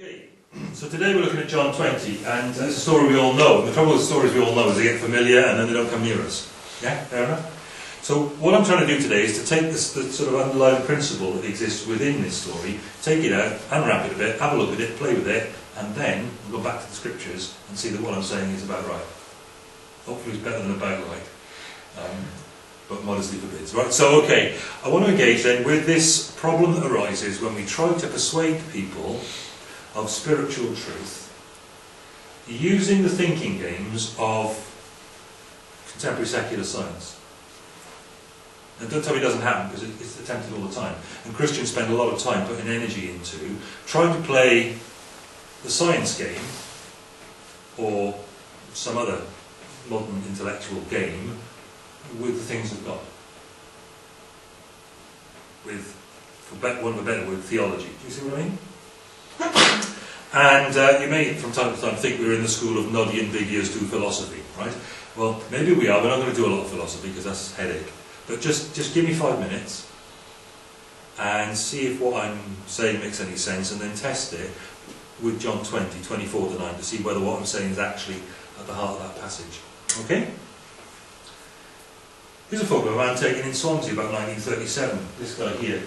Okay, so today we're looking at John 20, and it's a story we all know. And the trouble with stories we all know is they get familiar and then they don't come near us. Yeah, fair enough? So what I'm trying to do today is to take this the sort of underlying principle that exists within this story, take it out, unwrap it a bit, have a look at it, play with it, and then we'll go back to the scriptures and see that what I'm saying is about right. Hopefully it's better than about right. Um, but modesty forbids. Right, so okay, I want to engage then with this problem that arises when we try to persuade people of spiritual truth using the thinking games of contemporary secular science. And don't tell me it doesn't happen because it's attempted all the time. And Christians spend a lot of time putting energy into trying to play the science game or some other modern intellectual game with the things of God. With, for one of a better word, theology. Do you see what I mean? And uh, you may, from time to time, think we're in the school of noddy and big ears do philosophy, right? Well, maybe we are. We're not going to do a lot of philosophy because that's headache. But just, just give me five minutes and see if what I'm saying makes any sense and then test it with John 20, 24 to 9 to see whether what I'm saying is actually at the heart of that passage. Okay? Here's a photo of a man taken in Swansea about 1937. This guy here.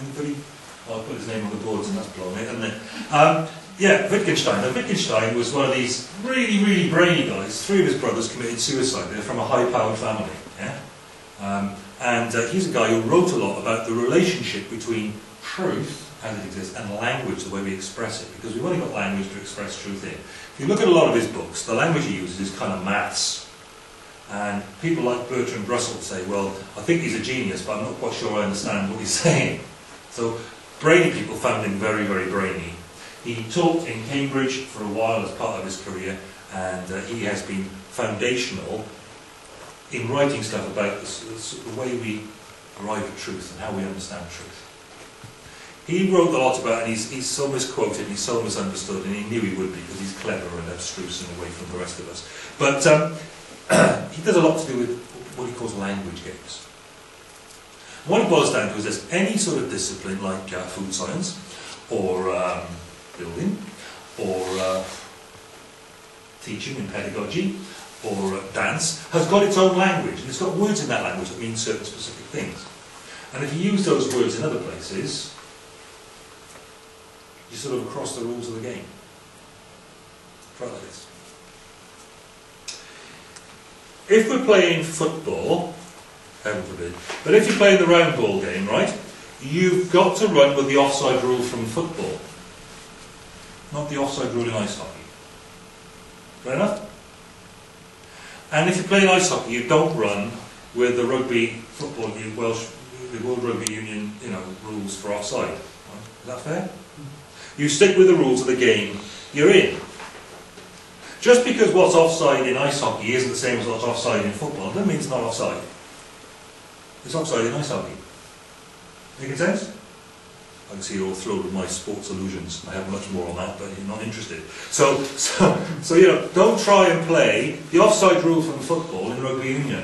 Anybody? Oh, I'll put his name on the boards and that's blown it, isn't it? Um, yeah, Wittgenstein. Now, Wittgenstein was one of these really, really brainy guys. Three of his brothers committed suicide. They're from a high-powered family. Yeah? Um, and uh, he's a guy who wrote a lot about the relationship between truth, as it exists, and language, the way we express it. Because we've only got language to express truth in. If you look at a lot of his books, the language he uses is kind of maths. And people like Bertrand Russell say, well, I think he's a genius, but I'm not quite sure I understand what he's saying. So brainy people found him very, very brainy. He taught in Cambridge for a while as part of his career, and uh, he has been foundational in writing stuff about the, the way we arrive at truth and how we understand truth. He wrote a lot about, and he's, he's so misquoted, he's so misunderstood, and he knew he would be because he's clever and abstruse and away from the rest of us. But um, he does a lot to do with what he calls language games. What it boils down to is this, any sort of discipline like uh, food science or um, building or uh, teaching and pedagogy or uh, dance has got its own language and it's got words in that language that mean certain specific things. And if you use those words in other places, you sort of cross the rules of the game. Try like this. If we're playing football, heaven forbid, but if you're playing the round ball game, right, you've got to run with the offside rule from football, not the offside rule in ice hockey. Fair enough? And if you play ice hockey, you don't run with the rugby, football, Welsh, the World Rugby Union, you know, rules for offside. Is that fair? You stick with the rules of the game you're in. Just because what's offside in ice hockey isn't the same as what's offside in football, doesn't mean it's not offside. It's offside in ice hockey. Making sense? I can see you're all thrilled with my sports illusions. I have much more on that, but you're not interested. So, so, so you know, don't try and play the offside rule from football in rugby union.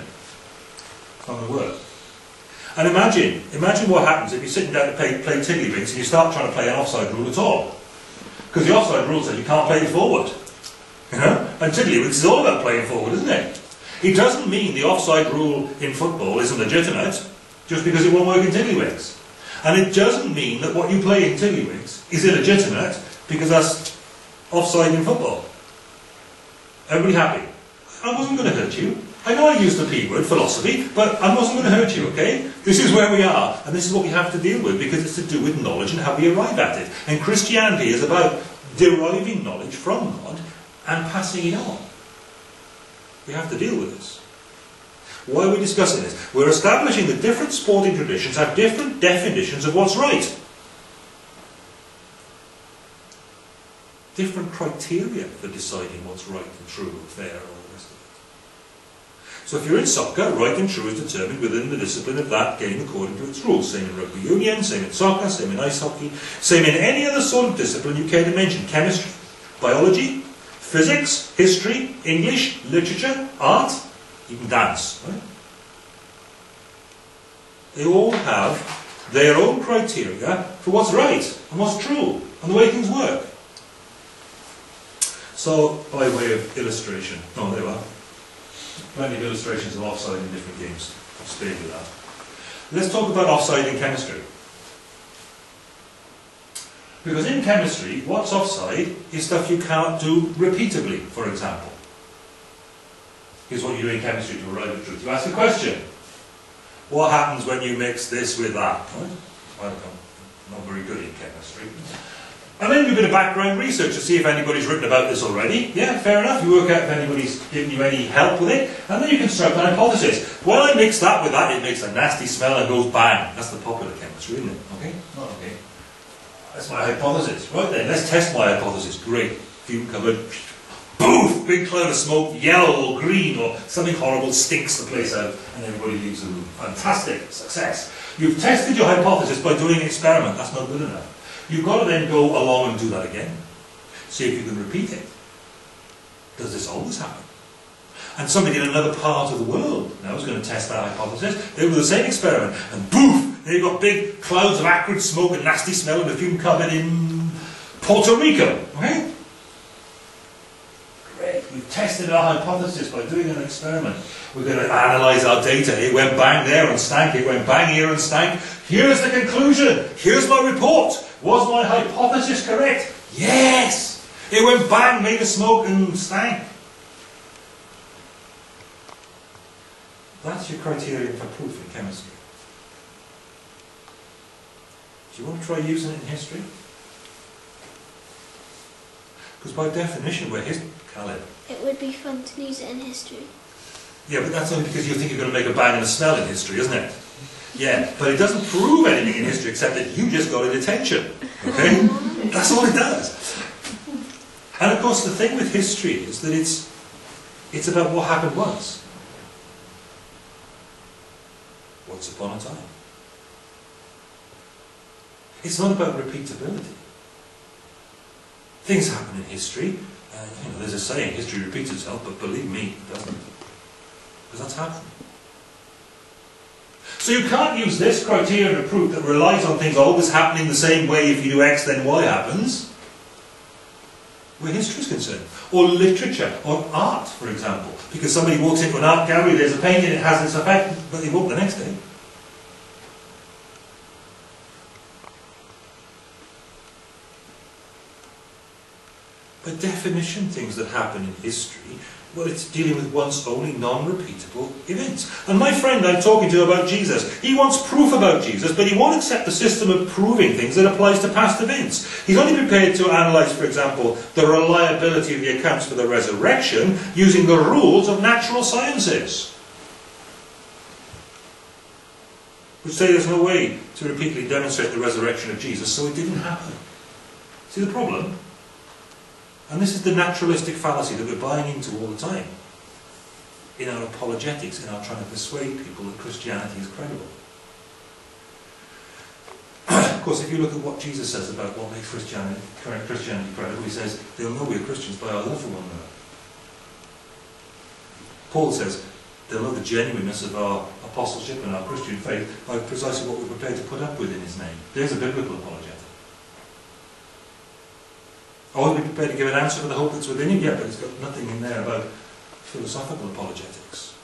It's not going to work. And imagine, imagine what happens if you're sitting down to play, play tiddlywinks and you start trying to play an offside rule at all. Because the offside rule says you can't play forward. You know? And tiddlywinks is all about playing forward, isn't it? It doesn't mean the offside rule in football isn't legitimate just because it won't work in tiddlywinks. And it doesn't mean that what you play in tiddlywinks is illegitimate because that's offside in football. Everybody happy? I wasn't going to hurt you. I know I used the P word, philosophy, but I wasn't going to hurt you, okay? This is where we are, and this is what we have to deal with because it's to do with knowledge and how we arrive at it. And Christianity is about deriving knowledge from God and passing it on. We have to deal with this. Why are we discussing this? We're establishing that different sporting traditions have different definitions of what's right. Different criteria for deciding what's right and true and fair and all the rest of it. So if you're in soccer, right and true is determined within the discipline of that game according to its rules. Same in rugby union, same in soccer, same in ice hockey, same in any other sort of discipline you care to mention. Chemistry, biology, physics, history, English, literature, art, even dance. Right? They all have their own criteria for what's right and what's true and the way things work. So, by way of illustration, no, there are plenty of illustrations of offside in different games. I'll spare you that. Let's talk about offside in chemistry. Because in chemistry, what's offside is stuff you cannot do repeatedly, for example. Here's what you do in chemistry to arrive at truth. You ask a question. What happens when you mix this with that? Right? I'm not very good in chemistry. And then do a bit of background research to see if anybody's written about this already. Yeah, fair enough. You work out if anybody's given you any help with it, and then you construct an hypothesis. When I mix that with that, it makes a nasty smell and goes bang. That's the popular chemistry, isn't it? Okay? Not okay. That's my hypothesis. Right then, let's test my hypothesis. Great. Fume covered. Big cloud of smoke, yellow or green or something horrible stinks the place out and everybody leaves the room. Fantastic. Success. You've tested your hypothesis by doing an experiment. That's not good enough. You've got to then go along and do that again. See if you can repeat it. Does this always happen? And somebody in another part of the world now is going to test that hypothesis. They do the same experiment, and boof! They've got big clouds of acrid smoke and nasty smell and a fume covered in Puerto Rico. Okay? Tested our hypothesis by doing an experiment. We're going to analyse our data. It went bang there and stank. It went bang here and stank. Here's the conclusion. Here's my report. Was my hypothesis correct? Yes! It went bang, made a smoke and stank. That's your criterion for proof in chemistry. Do you want to try using it in history? Because by definition, we're history. Caleb. It would be fun to use it in history. Yeah, but that's only because you think you're going to make a bang and a smell in history, isn't it? Yeah, but it doesn't prove anything in history except that you just got a detention. Okay? That's all it does. And of course, the thing with history is that it's, it's about what happened once. Once upon a time. It's not about repeatability. Things happen in history. Uh, you know, there's a saying, history repeats itself, but believe me, it doesn't. Because that's happened. So you can't use this criterion of proof that relies on things always happening the same way. If you do X, then Y happens. Where history is concerned. Or literature, or art, for example. Because somebody walks into an art gallery, there's a painting, it has its effect, but they won't the next day. By definition, things that happen in history well, it's dealing with once only non-repeatable events. And my friend I'm talking to about Jesus, he wants proof about Jesus, but he won't accept the system of proving things that applies to past events. He's only prepared to analyse, for example, the reliability of the accounts for the resurrection using the rules of natural sciences. Which say there's no way to repeatedly demonstrate the resurrection of Jesus, so it didn't happen. See the problem? And this is the naturalistic fallacy that we're buying into all the time in our apologetics, in our trying to persuade people that Christianity is credible. of course, if you look at what Jesus says about what makes Christianity, Christianity credible, he says, they'll know we're Christians by our love for one another. Paul says, they'll know the genuineness of our apostleship and our Christian faith by precisely what we're prepared to put up with in his name. There's a biblical apology. Are we prepared to give an answer for the hope that's within you? Yeah, but it's got nothing in there about philosophical apologetics.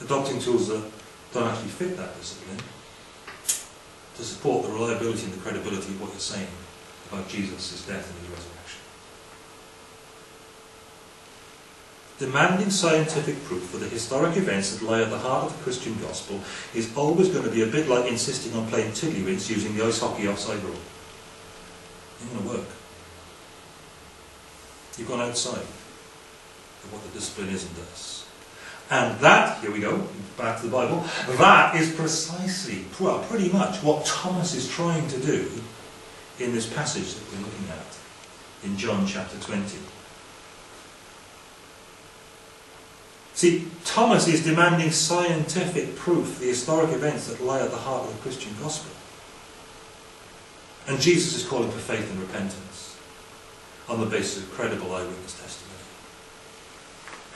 Adopting tools that don't actually fit that discipline to support the reliability and the credibility of what you're saying about Jesus, his death and his resurrection. Demanding scientific proof for the historic events that lie at the heart of the Christian gospel is always going to be a bit like insisting on playing tiddlywinks using the ice hockey offside rule. Going to work. You've gone outside of what the discipline is and does. And that, here we go, back to the Bible, that is precisely, well, pretty much what Thomas is trying to do in this passage that we're looking at in John chapter 20. See, Thomas is demanding scientific proof for the historic events that lie at the heart of the Christian gospel. And Jesus is calling for faith and repentance on the basis of credible eyewitness testimony.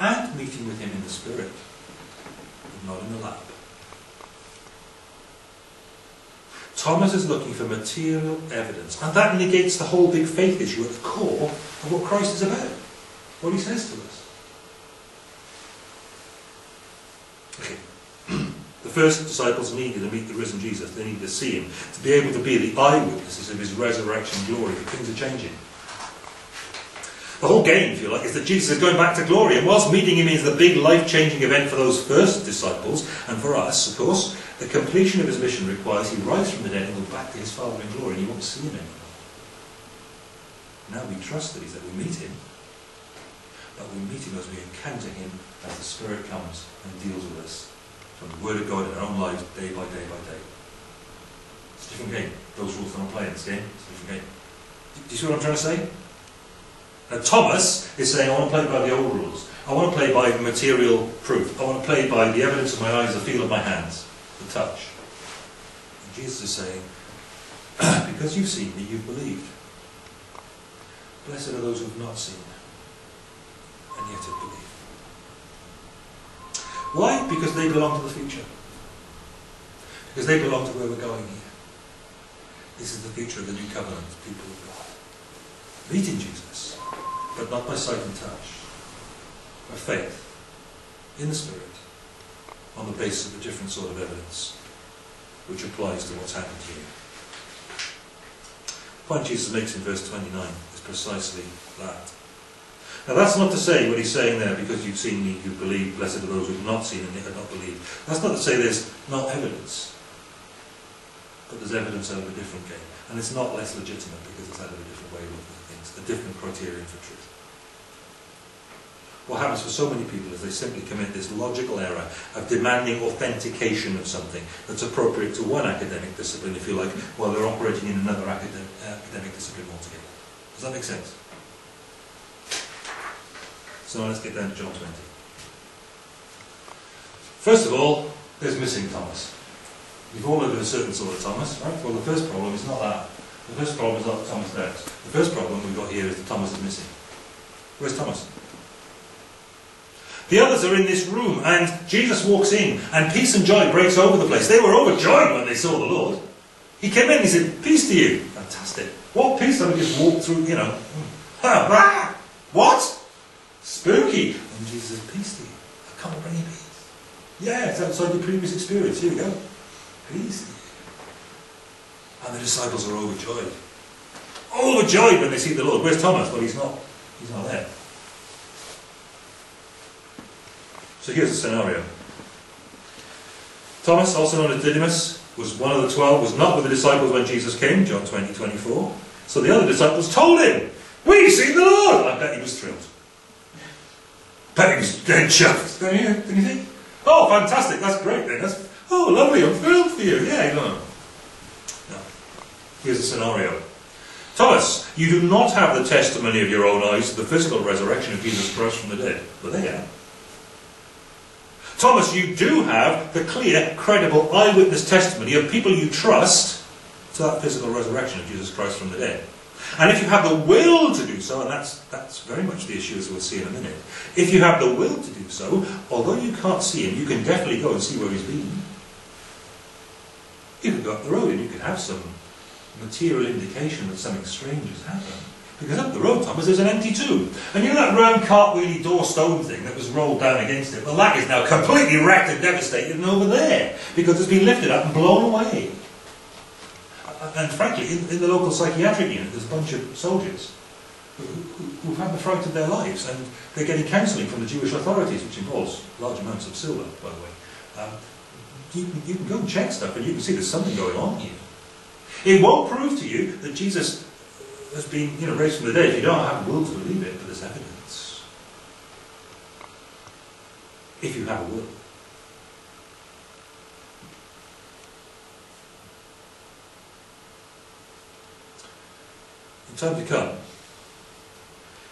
And meeting with him in the Spirit, but not in the lab. Thomas is looking for material evidence, and that negates the whole big faith issue at the core of what Christ is about, what he says to us. Okay. the first disciples needed to meet the risen Jesus. They needed to see him, to be able to be the eyewitnesses of his resurrection glory. But Things are changing. The whole game, if you like, is that Jesus is going back to glory. And whilst meeting him is the big life-changing event for those first disciples, and for us, of course, the completion of his mission requires he rise from the dead and go back to his Father in glory, and you won't see him anymore. Now we trust that he's that we meet him, but we meet him as we encounter him as the Spirit comes and deals with us from the Word of God in our own lives, day by day by day. It's a different game. Those rules don't apply in this game. It's a different game. Do you see what I'm trying to say? Now, Thomas is saying, I want to play by the old rules. I want to play by material proof. I want to play by the evidence of my eyes, the feel of my hands, the touch. And Jesus is saying, because you've seen me, you've believed. Blessed are those who have not seen, and yet have believed. Why? Because they belong to the future. Because they belong to where we're going here. This is the future of the new covenant, people of God. Meeting Jesus, but not by sight and touch, by faith, in the Spirit, on the basis of a different sort of evidence, which applies to what's happened here. The point Jesus makes in verse 29 is precisely that. Now that's not to say what he's saying there, because you've seen me, you believe, blessed are those who have not seen and have not believed. That's not to say there's not evidence. But there's evidence out of a different game. And it's not less legitimate because it's out of a different way of looking at things, a different criterion for truth. What happens for so many people is they simply commit this logical error of demanding authentication of something that's appropriate to one academic discipline, if you like, while they're operating in another academic, uh, academic discipline altogether. Does that make sense? So now let's get down to John 20. First of all, there's missing Thomas. You've all heard with a certain sort of Thomas, right? Well, the first problem is not that. The first problem is not that Thomas doubts. The first problem we've got here is that Thomas is missing. Where's Thomas? The others are in this room, and Jesus walks in, and peace and joy breaks over the place. They were overjoyed when they saw the Lord. He came in, he said, Peace to you. Fantastic. What peace? I just walked through, you know. Hmm. What? Spooky. And Jesus said, Peace to you. I can't bring you peace. Yeah, it's outside your previous experience. Here we go. Peace to you. And the disciples are overjoyed. Overjoyed when they see the Lord. Where's Thomas? Well, he's not. He's not there. So here's the scenario. Thomas, also known as Didymus, was one of the twelve, was not with the disciples when Jesus came, John 20, 24. So the other disciples told him, We've seen the Lord! I bet he was thrilled. He dead chuffed. Don't you, don't you think? Oh, fantastic, that's great then. That's, oh, lovely, I'm thrilled for you. Yeah, no. no. Here's a scenario. Thomas, you do not have the testimony of your own eyes to the physical resurrection of Jesus Christ from the dead, but they have. Thomas, you do have the clear, credible eyewitness testimony of people you trust to that physical resurrection of Jesus Christ from the dead. And if you have the will to do so, and that's, that's very much the issue as we'll see in a minute, if you have the will to do so, although you can't see him, you can definitely go and see where he's been. You can go up the road and you can have some material indication that something strange has happened. Because up the road, Thomas, there's an empty tomb. And you know that round cartwheely door stone thing that was rolled down against it? Well, that is now completely wrecked and devastated and over there. Because it's been lifted up and blown away. And frankly, in, in the local psychiatric unit, there's a bunch of soldiers who, who, have had the fright of their lives. And they're getting counselling from the Jewish authorities, which involves large amounts of silver, by the way. Um, you, can, you can go and check stuff and you can see there's something going on here. It won't prove to you that Jesus has been you know, raised from the dead. You don't have will to believe it, but there's evidence. If you have a will. In time to come,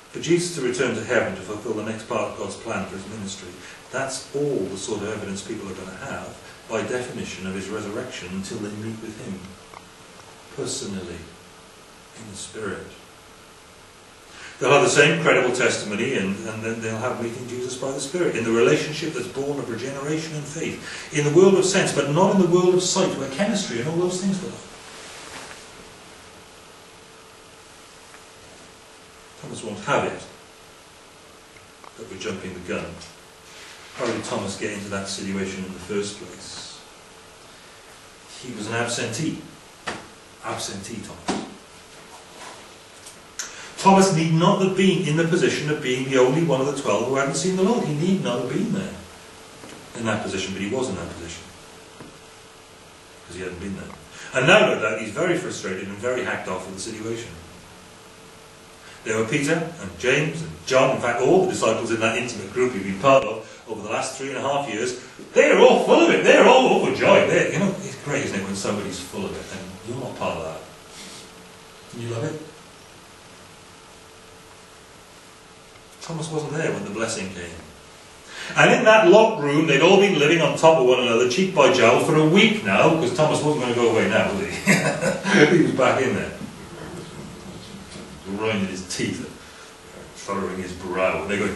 for Jesus to return to heaven to fulfill the next part of God's plan for his ministry, that's all the sort of evidence people are going to have, by definition, of his resurrection until they meet with him personally in the Spirit. They'll have the same credible testimony and, and then they'll have meeting Jesus by the Spirit in the relationship that's born of regeneration and faith. In the world of sense, but not in the world of sight where chemistry and all those things go have it that we're jumping the gun. How did Thomas get into that situation in the first place? He was an absentee. Absentee Thomas. Thomas need not have been in the position of being the only one of the twelve who hadn't seen the Lord. He need not have been there in that position, but he was in that position. Because he hadn't been there. And now, no doubt, he's very frustrated and very hacked off with the situation. There were Peter and James and John, in fact, all the disciples in that intimate group we've been part of over the last three and a half years. They're all full of it. They're all overjoyed. They're, you know, it's great, isn't it, when somebody's full of it and you're not part of that. You love it? Thomas wasn't there when the blessing came. And in that locked room, they'd all been living on top of one another, cheek by jowl, for a week now, because Thomas wasn't going to go away now, was he? he was back in there. Grinding his teeth, uh, furrowing his brow. And they're going?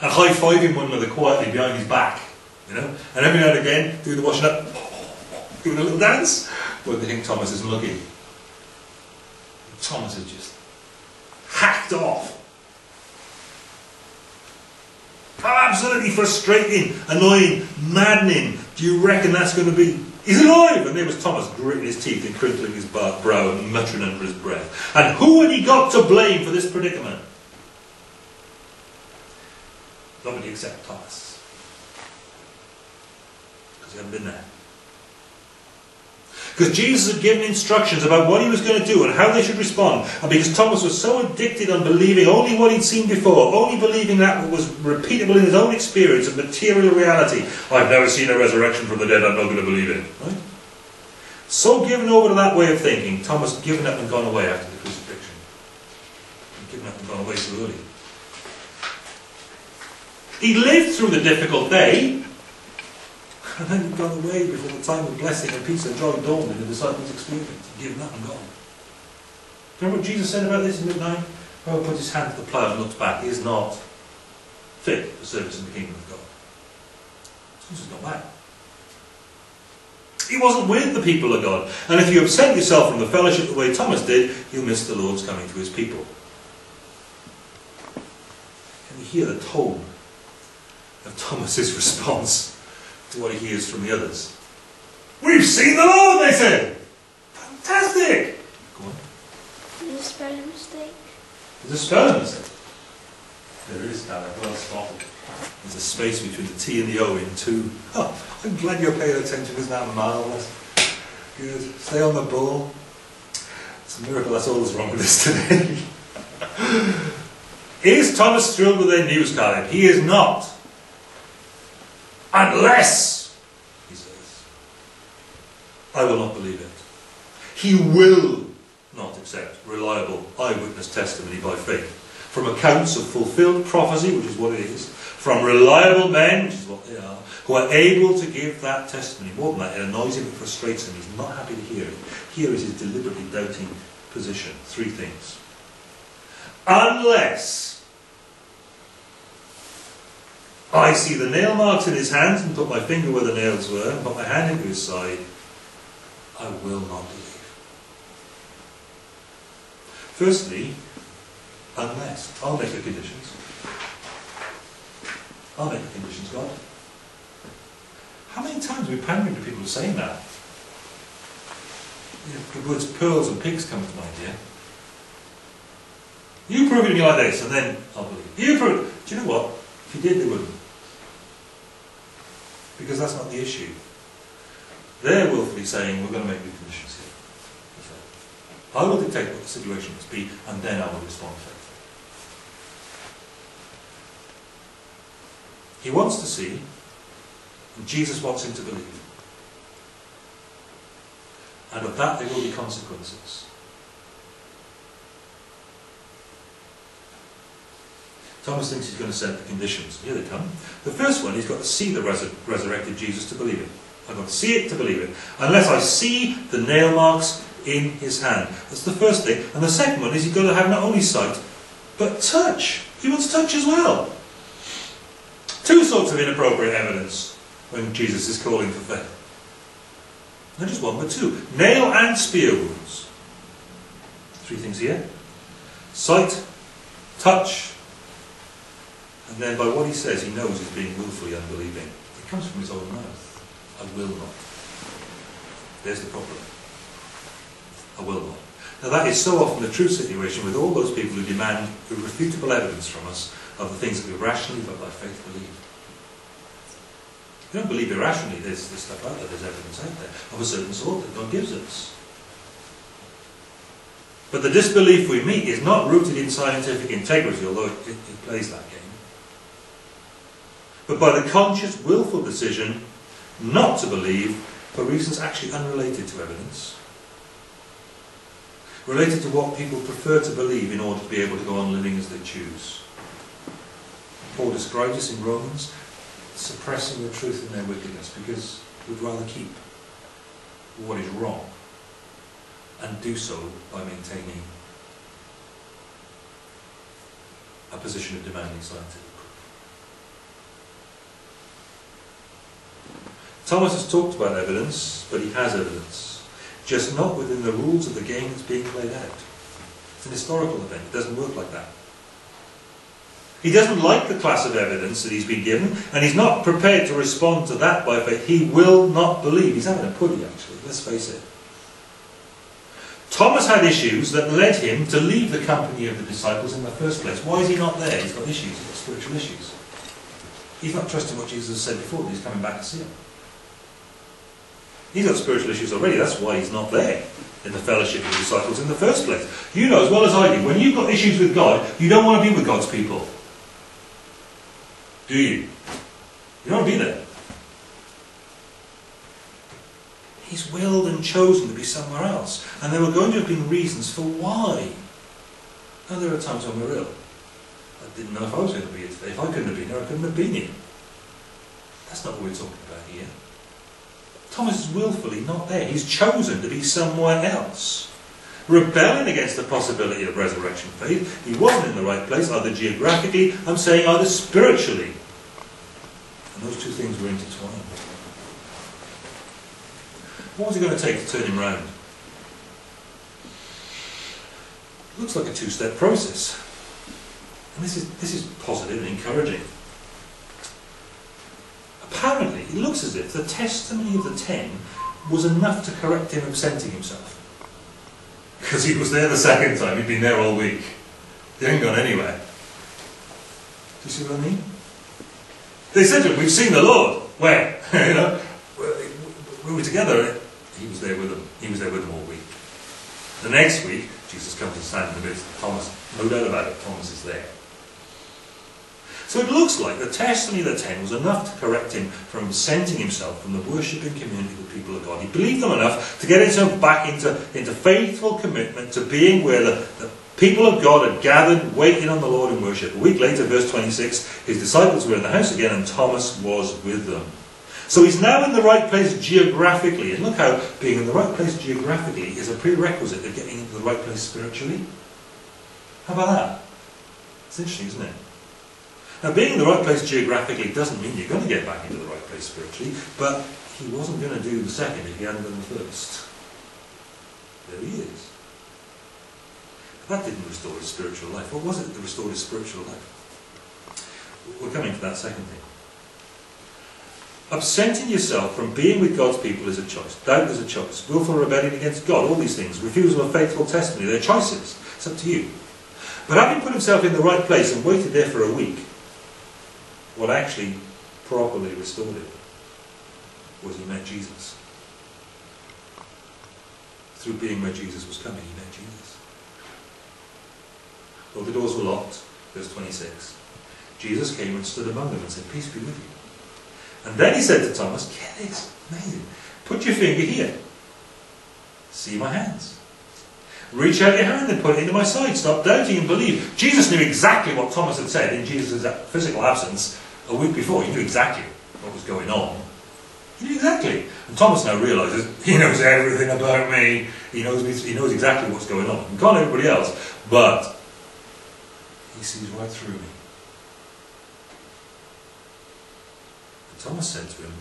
And high fiving one another quietly behind his back, you know? And every now and again, doing the washing up, doing a little dance, but they think Thomas is looking. Thomas is just hacked off. How absolutely frustrating, annoying, maddening do you reckon that's going to be? He's alive! And there was Thomas gritting his teeth and crinkling his brow and muttering under his breath. And who had he got to blame for this predicament? Nobody except Thomas. Because he hadn't been there. Because Jesus had given instructions about what he was going to do and how they should respond. And because Thomas was so addicted on believing only what he'd seen before, only believing that was repeatable in his own experience of material reality. I've never seen a resurrection from the dead, I'm not going to believe it. Right? So given over to that way of thinking, Thomas had given up and gone away after the crucifixion. He'd given up and gone away so early. He lived through the difficult day, and then gone away before the time of blessing and peace and joy dawned in the disciples' experience. Given up and gone. Remember what Jesus said about this in Luke 9? Whoever puts his hand to the plough and looks back He is not fit for service in the kingdom of God. Jesus not back. He wasn't with the people of God. And if you absent yourself from the fellowship the way Thomas did, you'll miss the Lord's coming to his people. Can you hear the tone of Thomas's response? To what he hears from the others. We've seen the Lord, they said. Fantastic. Go on. There's a spelling mistake. There's a spelling mistake. There is, Darren. Well spotted. There's a space between the T and the O in two. Oh, I'm glad you're paying attention. Isn't that marvellous? Good. Stay on the ball. It's a miracle that's all that's wrong with this today. is Thomas thrilled with their news, Caleb? He is not. Unless, he says, I will not believe it. He will not accept reliable eyewitness testimony by faith from accounts of fulfilled prophecy, which is what it is, from reliable men, which is what they are, who are able to give that testimony. More than that, it annoys him, it frustrates him. He's not happy to hear it. Here is his deliberately doubting position. Three things. Unless I see the nail marks in his hands and put my finger where the nails were and put my hand into his side. I will not believe. Firstly, unless. I'll make the conditions. I'll make the conditions, God. How many times are we pandering to people saying that? You know, the words pearls and pigs come to mind here. You prove it to me like this, and then I'll believe. You prove it. Do you know what? If you did, they wouldn't. Because that's not the issue. They're willfully saying, we're going to make new conditions here. I will dictate what the situation must be, and then I will respond faithfully. He wants to see, and Jesus wants him to believe. And of that there will be consequences. Thomas thinks he's going to set the conditions. Here they come. The first one, he's got to see the resur resurrected Jesus to believe it. I've got to see it to believe it. Unless I see the nail marks in his hand. That's the first thing. And the second one is he's got to have not only sight, but touch. He wants touch as well. Two sorts of inappropriate evidence when Jesus is calling for faith. Not just one, but two. Nail and spear wounds. Three things here. Sight, touch, and then by what he says, he knows he's being willfully unbelieving. It comes from his own mouth. I will not. There's the problem. I will not. Now that is so often the true situation with all those people who demand irrefutable evidence from us of the things that we rationally but by faith believe. We don't believe irrationally there's, there's stuff out there, there's evidence out there of a certain sort that God gives us. But the disbelief we meet is not rooted in scientific integrity, although it, it, it plays that game. But by the conscious, willful decision not to believe for reasons actually unrelated to evidence. Related to what people prefer to believe in order to be able to go on living as they choose. Paul describes this in Romans, suppressing the truth in their wickedness because we'd rather keep what is wrong and do so by maintaining a position of demanding scientific Thomas has talked about evidence, but he has evidence, just not within the rules of the game that's being played out. It's an historical event, it doesn't work like that. He doesn't like the class of evidence that he's been given, and he's not prepared to respond to that by faith. He will not believe. He's having a putty, actually, let's face it. Thomas had issues that led him to leave the company of the disciples in the first place. Why is he not there? He's got issues, he's got spiritual issues. He's not trusting what Jesus has said before, that he's coming back to see him. He's got spiritual issues already, that's why he's not there in the fellowship of the disciples in the first place. You know as well as I do, when you've got issues with God, you don't want to be with God's people. Do you? You don't want to be there. He's willed and chosen to be somewhere else. And there were going to have been reasons for why. And there are times when we're ill. Didn't know if I was going to be here today. If I couldn't have been here, I couldn't have been here. That's not what we're talking about here. Thomas is willfully not there. He's chosen to be somewhere else. Rebelling against the possibility of resurrection faith. He wasn't in the right place, either geographically, I'm saying either spiritually. And those two things were intertwined. What was it going to take to turn him round? Looks like a two-step process. And this is, this is positive and encouraging. Apparently, it looks as if the testimony of the ten was enough to correct him absenting himself. Because he was there the second time, he'd been there all week. He hadn't gone anywhere. Do you see what I mean? They said to him, We've seen the Lord. Where? you know, we were together. Eh? He was there with them. He was there with them all week. The next week, Jesus comes and stands in the midst of Thomas. No doubt about it, Thomas is there. So it looks like the testimony of the ten was enough to correct him from absenting himself from the worshipping community of the people of God. He believed them enough to get himself back into, into faithful commitment to being where the, the people of God had gathered, waiting on the Lord in worship. A week later, verse 26, his disciples were in the house again and Thomas was with them. So he's now in the right place geographically. And look how being in the right place geographically is a prerequisite of getting into the right place spiritually. How about that? It's interesting, isn't it? Now, being in the right place geographically doesn't mean you're going to get back into the right place spiritually, but he wasn't going to do the second if he hadn't done the first. There he is. That didn't restore his spiritual life. What was it that restored his spiritual life? We're coming to that second thing. Absenting yourself from being with God's people is a choice. Doubt is a choice. Willful rebellion against God, all these things. Refusal of faithful testimony, they're choices. It's up to you. But having put himself in the right place and waited there for a week, what actually properly restored him was he met Jesus. Through being where Jesus was coming, he met Jesus. Though the doors were locked, verse 26, Jesus came and stood among them and said, Peace be with you. And then he said to Thomas, Get this, amazing. Put your finger here. See my hands. Reach out your hand and put it into my side. Stop doubting and believe. Jesus knew exactly what Thomas had said in Jesus' physical absence a week before. He knew exactly what was going on. He knew exactly. And Thomas now realizes he knows everything about me. He knows he knows exactly what's going on. He can't everybody else, but he sees right through me. And Thomas said to him,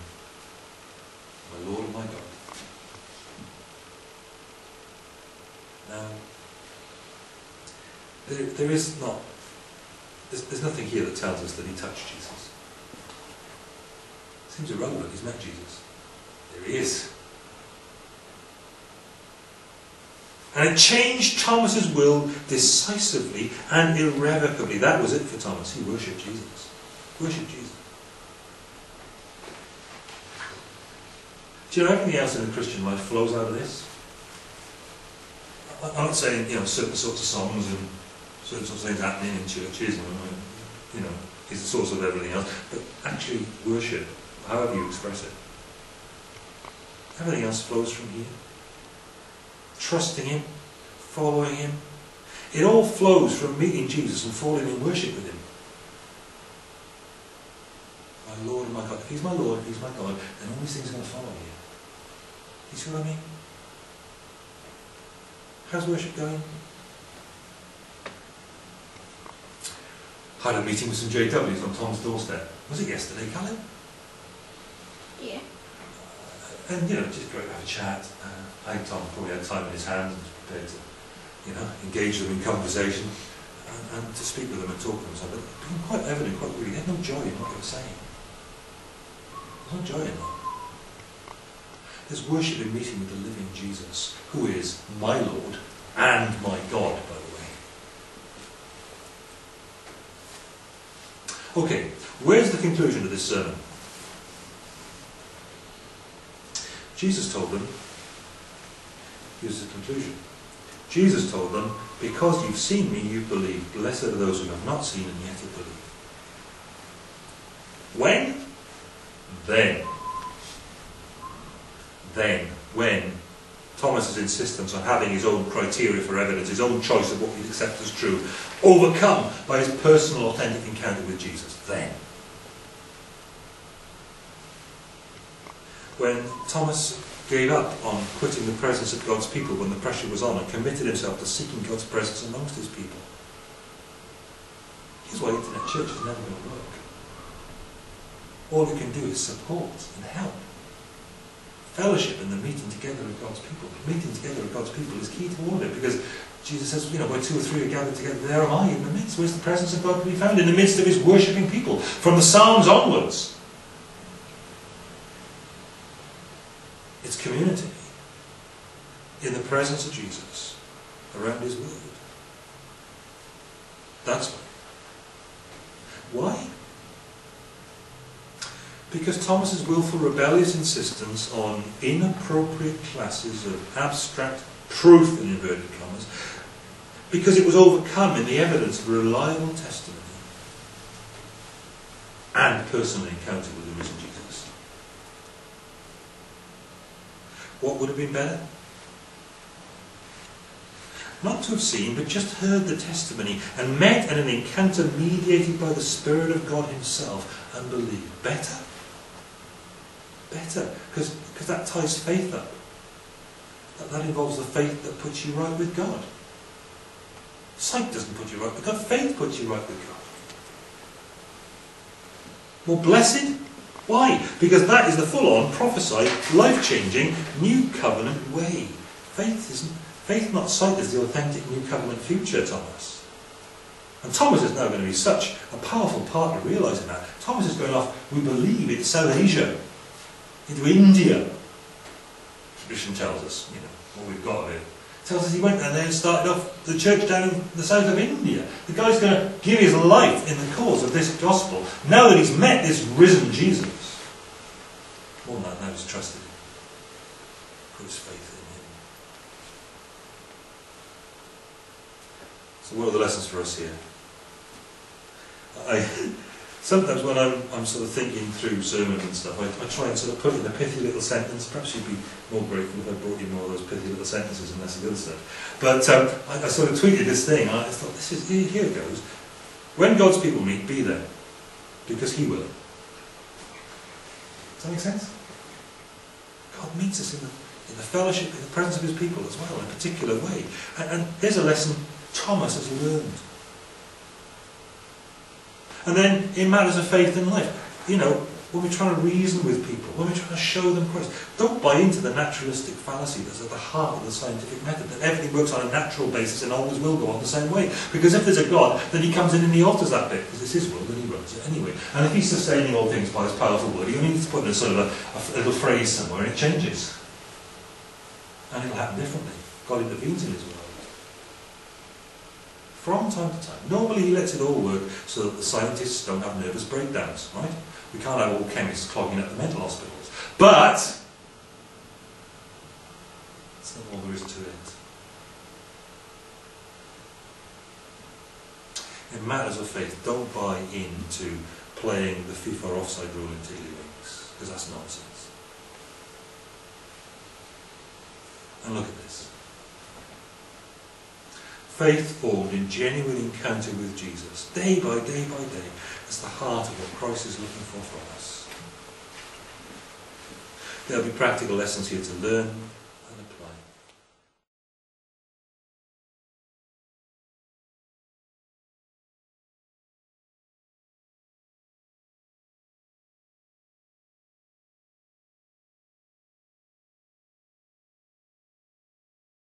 My Lord and my God. Now, There, there is not, there's, there's nothing here that tells us that he touched Jesus. Seems irrelevant, he's met Jesus. There he is. And it changed Thomas's will decisively and irrevocably. That was it for Thomas. He worshipped Jesus. Worshipped Jesus. Do you know everything else in the Christian life flows out of this? I'm not saying, you know, certain sorts of songs and certain sorts of things happening in churches, and, you know, is the source of everything else. But actually, worship, however you express it, everything else flows from here trusting Him, following Him. It all flows from meeting Jesus and falling in worship with Him. My Lord and my God. If He's my Lord, if He's my God, then all these things are going to follow you. You see what I mean? How's worship going? I had a meeting with some JWs on Tom's doorstep. Was it yesterday, Callum? Yeah. And, you know, just great to have a chat. Uh, I think Tom probably had time in his hands and was prepared to, you know, engage them in conversation and, and to speak with them and talk to them. But it became quite evident, quite really, they had no joy in what they were saying. There's no joy in that. There's worship in meeting with the living Jesus, who is my Lord and my God, by the way. Okay, where's the conclusion of this sermon? Jesus told them, here's the conclusion. Jesus told them, because you've seen me, you've believed. Blessed are those who have not seen and yet have believed. When? Then. Then. When Thomas's insistence on having his own criteria for evidence, his own choice of what he'd accept as true, overcome by his personal authentic encounter with Jesus. Then. When Thomas gave up on quitting the presence of God's people when the pressure was on and committed himself to seeking God's presence amongst his people. Here's why internet church is never going to work. All you can do is support and help. Fellowship and the meeting together of God's people. Meeting together of God's people is key to all of it because Jesus says, you know, where two or three are gathered together, there am I in the midst. Where's the presence of God to be found? In the midst of his worshipping people. From the Psalms onwards. It's community in the presence of Jesus around his word. That's why. Why? Because Thomas's willful rebellious insistence on inappropriate classes of abstract truth in inverted commas, because it was overcome in the evidence of reliable testimony and personal encounter with the risen Jesus. What would have been better? Not to have seen, but just heard the testimony and met in an encounter mediated by the Spirit of God Himself and believed. Better? Better, because that ties faith up. That, that involves the faith that puts you right with God. Sight doesn't put you right with God, faith puts you right with God. More blessed? Why? Because that is the full-on, prophesied, life-changing, new covenant way. Faith isn't faith, not sight, is the authentic new covenant future, Thomas. And Thomas is now going to be such a powerful part of realizing that. Thomas is going off, we believe, into South Asia, into India. Tradition tells us, you know, what we've got of it. Tells us he went and then started off the church down in the south of India. The guy's going to give his life in the cause of this gospel. Now that he's met this risen Jesus. Than that, now he's trusted him. Put his faith in him. So what are the lessons for us here? I, sometimes when I'm, I'm sort of thinking through sermons and stuff, I, I try and sort of put in a pithy little sentence. Perhaps you'd be more grateful if I brought you more of those pithy little sentences and less of the other stuff. But um, I, I sort of tweeted this thing. I thought, this is here, it goes. When God's people meet, be there, because He will. Does that make sense? God meets us in the, in the fellowship, in the presence of His people as well, in a particular way. And, and there's a lesson Thomas has learned. And then in matters of faith and life, you know, when we're trying to reason with people, when we're trying to show them Christ, don't buy into the naturalistic fallacy that's at the heart of the scientific method, that everything works on a natural basis and always will go on the same way. Because if there's a God, then he comes in and he alters that bit, because it's his world and he runs it anyway. And if he's sustaining all things by his powerful word, he only needs to put in a sort of a, a little phrase somewhere and it changes. And it'll happen differently. God intervenes in his world. From time to time. Normally he lets it all work so that the scientists don't have nervous breakdowns, right? We can't have all chemists clogging up the mental hospitals. But that's not all there is to it. In matters of faith, don't buy into playing the FIFA offside rule in tiddlywinks, because that's nonsense. And look at this. Faith formed in genuine encounter with Jesus, day by day by day, is the heart of what Christ is looking for from us. There'll be practical lessons here to learn,